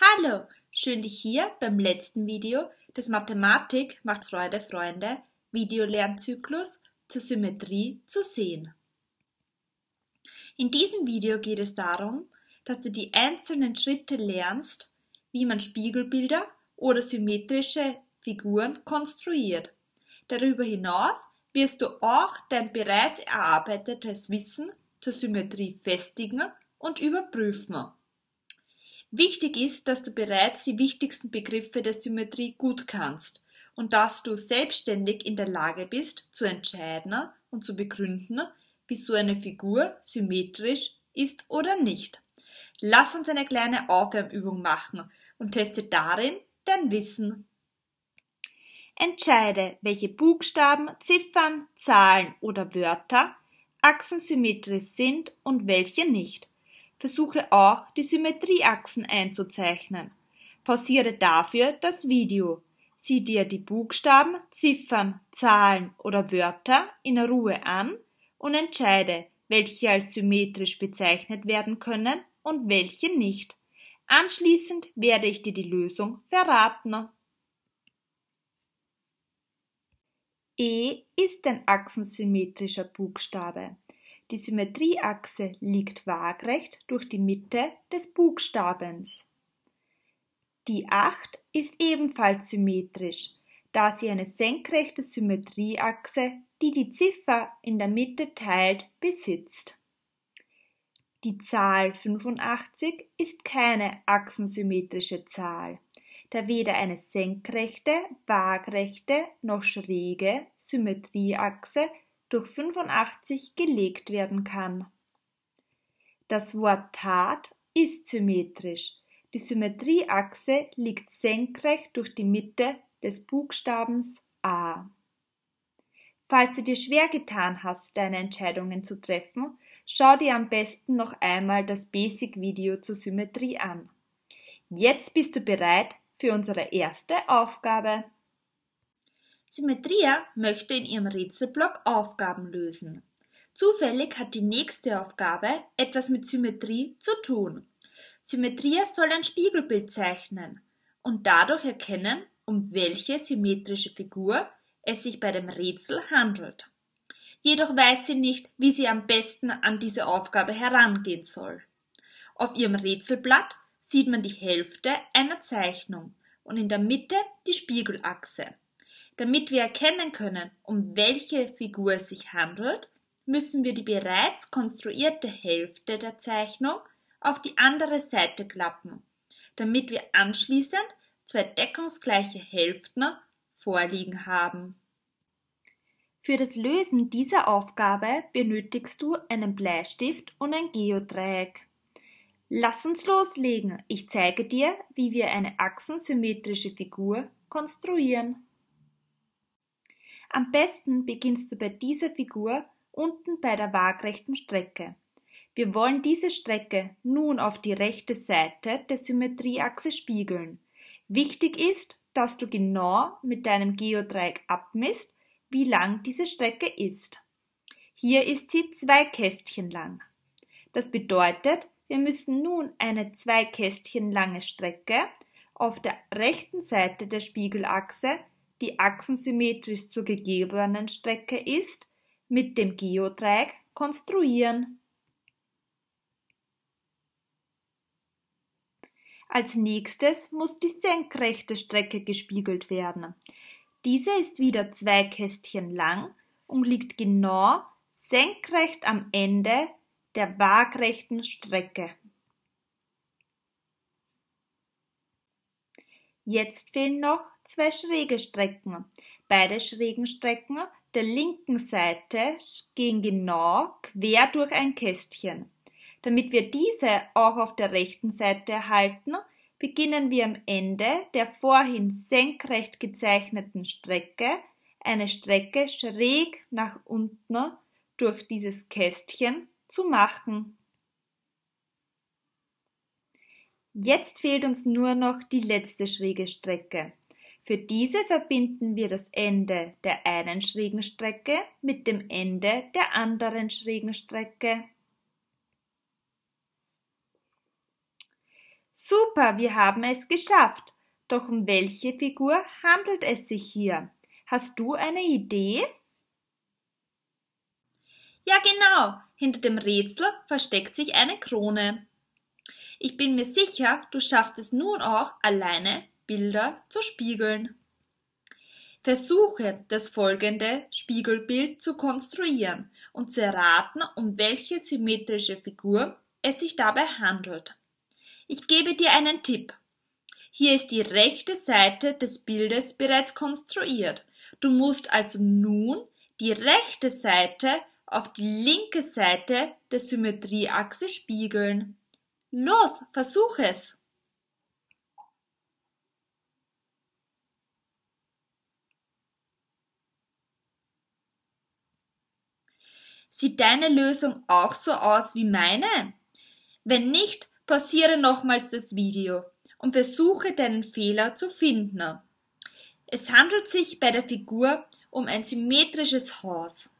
Hallo, schön dich hier beim letzten Video des Mathematik macht Freude Freunde Videolernzyklus zur Symmetrie zu sehen. In diesem Video geht es darum, dass du die einzelnen Schritte lernst, wie man Spiegelbilder oder symmetrische Figuren konstruiert. Darüber hinaus wirst du auch dein bereits erarbeitetes Wissen zur Symmetrie festigen und überprüfen. Wichtig ist, dass du bereits die wichtigsten Begriffe der Symmetrie gut kannst und dass du selbstständig in der Lage bist, zu entscheiden und zu begründen, wie so eine Figur symmetrisch ist oder nicht. Lass uns eine kleine Aufwärmübung machen und teste darin dein Wissen. Entscheide, welche Buchstaben, Ziffern, Zahlen oder Wörter achsensymmetrisch sind und welche nicht. Versuche auch, die Symmetrieachsen einzuzeichnen. Pausiere dafür das Video. Sieh dir die Buchstaben, Ziffern, Zahlen oder Wörter in Ruhe an und entscheide, welche als symmetrisch bezeichnet werden können und welche nicht. Anschließend werde ich dir die Lösung verraten. E ist ein achsensymmetrischer Buchstabe. Die Symmetrieachse liegt waagrecht durch die Mitte des Buchstabens. Die 8 ist ebenfalls symmetrisch, da sie eine senkrechte Symmetrieachse, die die Ziffer in der Mitte teilt, besitzt. Die Zahl 85 ist keine achsensymmetrische Zahl, da weder eine senkrechte, waagrechte noch schräge Symmetrieachse durch 85 gelegt werden kann. Das Wort Tat ist symmetrisch. Die Symmetrieachse liegt senkrecht durch die Mitte des Buchstabens A. Falls du dir schwer getan hast, deine Entscheidungen zu treffen, schau dir am besten noch einmal das Basic-Video zur Symmetrie an. Jetzt bist du bereit für unsere erste Aufgabe. Symmetria möchte in ihrem Rätselblock Aufgaben lösen. Zufällig hat die nächste Aufgabe etwas mit Symmetrie zu tun. Symmetria soll ein Spiegelbild zeichnen und dadurch erkennen, um welche symmetrische Figur es sich bei dem Rätsel handelt. Jedoch weiß sie nicht, wie sie am besten an diese Aufgabe herangehen soll. Auf ihrem Rätselblatt sieht man die Hälfte einer Zeichnung und in der Mitte die Spiegelachse. Damit wir erkennen können, um welche Figur es sich handelt, müssen wir die bereits konstruierte Hälfte der Zeichnung auf die andere Seite klappen, damit wir anschließend zwei deckungsgleiche Hälften vorliegen haben. Für das Lösen dieser Aufgabe benötigst du einen Bleistift und ein Geodreieck. Lass uns loslegen. Ich zeige dir, wie wir eine achsensymmetrische Figur konstruieren. Am besten beginnst du bei dieser Figur unten bei der waagrechten Strecke. Wir wollen diese Strecke nun auf die rechte Seite der Symmetrieachse spiegeln. Wichtig ist, dass du genau mit deinem Geodreieck abmisst, wie lang diese Strecke ist. Hier ist sie zwei Kästchen lang. Das bedeutet, wir müssen nun eine zwei Kästchen lange Strecke auf der rechten Seite der Spiegelachse die achsensymmetrisch zur gegebenen Strecke ist, mit dem Geodreieck konstruieren. Als nächstes muss die senkrechte Strecke gespiegelt werden. Diese ist wieder zwei Kästchen lang und liegt genau senkrecht am Ende der waagrechten Strecke. Jetzt fehlen noch zwei schräge Strecken. Beide schrägen Strecken der linken Seite gehen genau quer durch ein Kästchen. Damit wir diese auch auf der rechten Seite erhalten, beginnen wir am Ende der vorhin senkrecht gezeichneten Strecke eine Strecke schräg nach unten durch dieses Kästchen zu machen. Jetzt fehlt uns nur noch die letzte schräge Strecke. Für diese verbinden wir das Ende der einen schrägen Strecke mit dem Ende der anderen schrägen Strecke. Super, wir haben es geschafft. Doch um welche Figur handelt es sich hier? Hast du eine Idee? Ja, genau. Hinter dem Rätsel versteckt sich eine Krone. Ich bin mir sicher, du schaffst es nun auch alleine, Bilder zu spiegeln. Versuche, das folgende Spiegelbild zu konstruieren und zu erraten, um welche symmetrische Figur es sich dabei handelt. Ich gebe dir einen Tipp. Hier ist die rechte Seite des Bildes bereits konstruiert. Du musst also nun die rechte Seite auf die linke Seite der Symmetrieachse spiegeln. Los, versuch es! Sieht deine Lösung auch so aus wie meine? Wenn nicht, pausiere nochmals das Video und versuche deinen Fehler zu finden. Es handelt sich bei der Figur um ein symmetrisches Haus.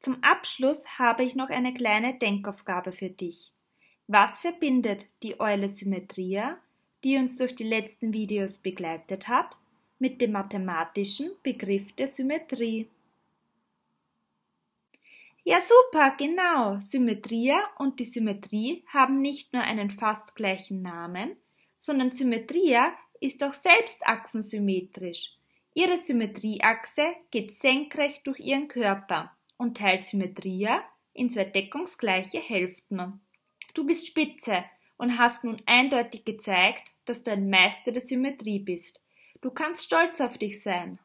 Zum Abschluss habe ich noch eine kleine Denkaufgabe für dich. Was verbindet die Eule Symmetria, die uns durch die letzten Videos begleitet hat, mit dem mathematischen Begriff der Symmetrie? Ja, super, genau. Symmetria und die Symmetrie haben nicht nur einen fast gleichen Namen, sondern Symmetria ist auch selbst achsensymmetrisch. Ihre Symmetrieachse geht senkrecht durch ihren Körper und teilt Symmetria in zwei deckungsgleiche Hälften. Du bist spitze und hast nun eindeutig gezeigt, dass du ein Meister der Symmetrie bist. Du kannst stolz auf dich sein.